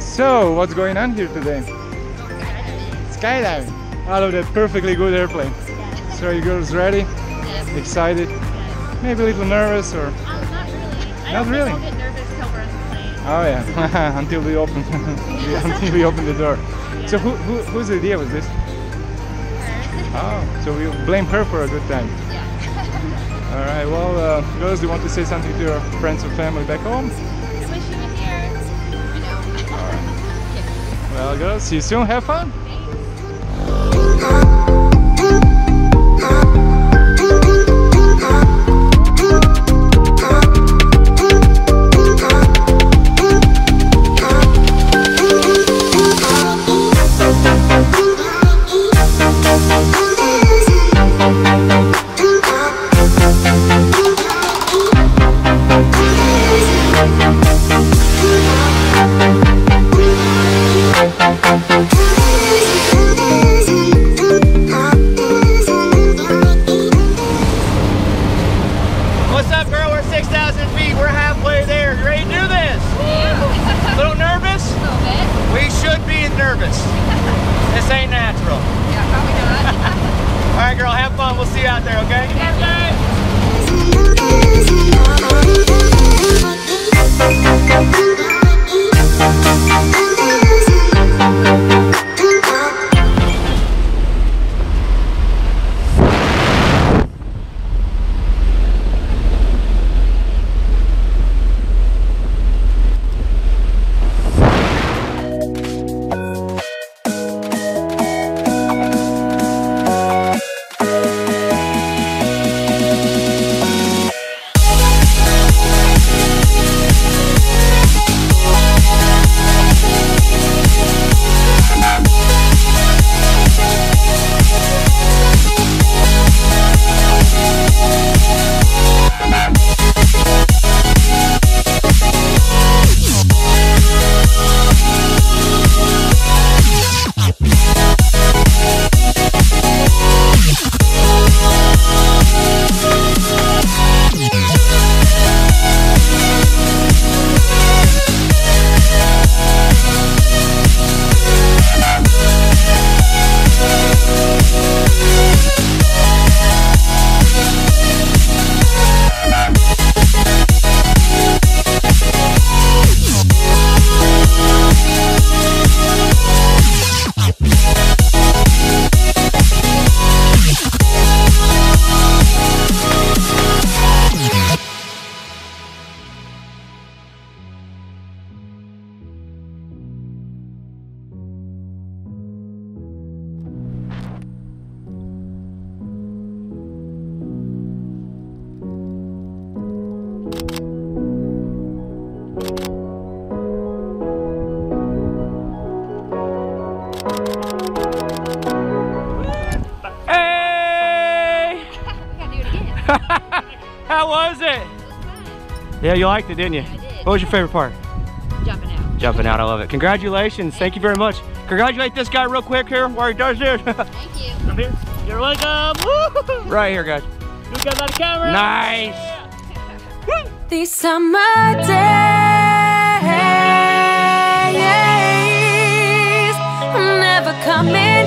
So, what's going on here today? Skydiving. Out of that perfectly good airplane. So, you girls ready? Yes. Excited? Maybe a little nervous or? Um, not really. I Not really? I'll get nervous till we're on the plane. Oh yeah, until we open, until we open the door. So who, who whose idea was this? Oh, so we blame her for a good time. Yeah. All right. Well, uh, girls, do you want to say something to your friends or family back home? Well, girls, see you soon. Have fun. What's up, girl? We're 6,000 feet. We're halfway there. You ready to do this? A little nervous? A little bit. We should be nervous. this ain't natural. Yeah, probably not. All right, girl, have fun. We'll see you out there, okay? Hey! We gotta do it again. How was it? It was fun. Yeah, you liked it, didn't you? I did. What was your favorite part? Jumping out. Jumping out, I love it. Congratulations. Thank you very much. Congratulate this guy real quick here while he does this. Thank you. Come here. You're welcome. Woo! Right here, guys. You guys on the camera. Nice. These summer days I'm in.